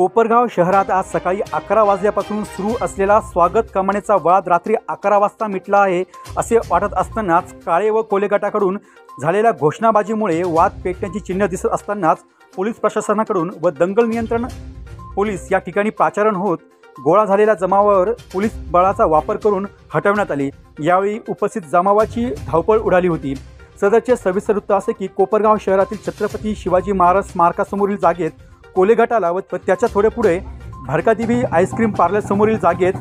कोपरगाव शहरात आज सकाळी अकरा वाजल्यापासून सुरू असलेला स्वागत कमानेचा वाद रात्री अकरा वाजता मिटला आहे असे वाटत असतानाच काळे व कोले गटाकडून झालेल्या घोषणाबाजीमुळे वाद पेटण्याची चिन्ह दिसत असतानाच पोलीस प्रशासनाकडून व दंगल नियंत्रण पोलीस या ठिकाणी पाचारण होत गोळा झालेल्या जमावावर पोलीस बळाचा वापर करून हटवण्यात आले. यावेळी उपस्थित जमावाची धावपळ उडाली होती. सदरचे सविस्तर वृत्त असे की कोपरगाव शहरातील छत्रपती शिवाजी महाराज स्मारकासमोरील जागेत कोले गटाला व त्याच्या थोडे पुढे भरकादेवी आईस्क्रीम पार्लरसमोरील जागेत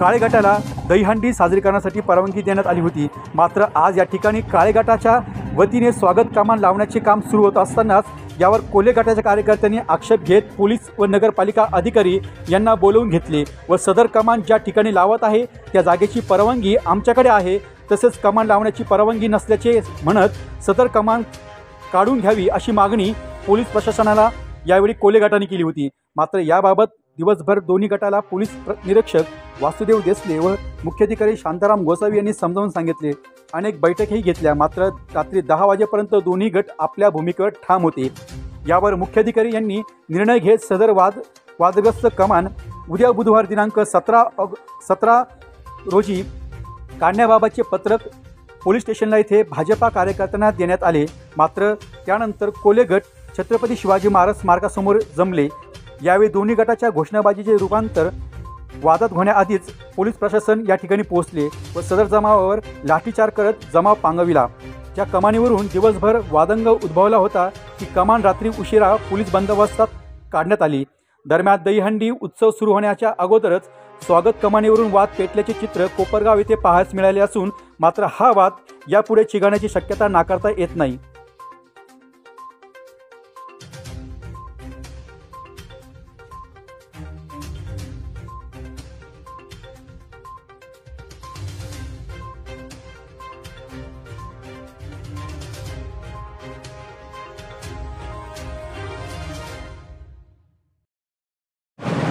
काळे गटाला दहीहंडी साजरी करण्यासाठी परवानगी देण्यात आली होती. मात्र आज या ठिकाणी काळे गटाच्या वतीने स्वागत कामान लावण्याचे काम सुरू होत असतानाच यावर कोले गटाच्या कार्यकर्त्यांनी आक्षेप घेत पोलीस व नगरपालिका अधिकारी यांना बोलवून घेतले व सदर कमान ज्या ठिकाणी लावत आहे त्या जागेची परवानगी आमच्याकडे आहे. तसेच कमान लावण्याची परवानगी नसल्याचे म्हणत सदर कमान काढून घ्यावी अशी मागणी पोलीस प्रशासनाला यावेळी कोले गटाने केली होती. मात्र याबाबत दिवसभर दोन्ही गटाला पोलीस प्र निरीक्षक वासुदेव देसले व मुख्याधिकारी शांताराम गोसावी यांनी समजावून सांगितले. अनेक बैठकही घेतल्या. मात्र रात्री दहा वाजेपर्यंत दोन्ही गट आपल्या भूमिकेवर ठाम होते. यावर मुख्याधिकारी यांनी निर्णय घेत सदर वाद वादग्रस्त कमान उद्या बुधवार दिनांक सतरा ऑग सतरा रोजी काढण्याबाबतचे पत्रक पोलीस स्टेशनला येथे भाजपा कार्यकर्त्यांना देण्यात आले. मात्र त्यानंतर कोले गट छत्रपती शिवाजी महाराज स्मारकासमोर जमले. यावेळी दोन्ही गटाच्या घोषणाबाजीचे रूपांतर वादात होण्याआधीच पोलीस प्रशासन या ठिकाणी पोहोचले व सदर जमावावर लाठीचार करत जमाव पांगविला. ज्या कमानीवरून दिवसभर वादंग उद्भवला होता की कमान रात्री उशिरा पोलीस बंदोबस्तात काढण्यात आली. दरम्यान दहीहंडी उत्सव सुरू होण्याच्या अगोदरच स्वागत कमानीवरून वाद पेटल्याचे चित्र कोपरगाव येथे पाहायला मिळाले असून मात्र हा वाद यापुढे चिघळण्याची शक्यता नाकारता येत नाही.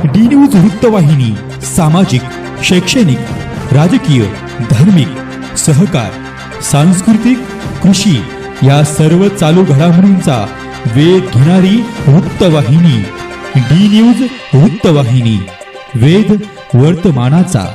डी न्यूज वृत्तवाहिनी सामाजिक शैक्षणिक राजकीय धार्मिक सहकार सांस्कृतिक कृषी या सर्व चालू घडामोडींचा वेध घेणारी वृत्तवाहिनी डी न्यूज वृत्तवाहिनी वेध वर्तमानाचा.